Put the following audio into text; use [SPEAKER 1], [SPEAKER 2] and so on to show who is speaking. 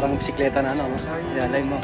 [SPEAKER 1] parang bisikleta na ano. No? Ilalay mo.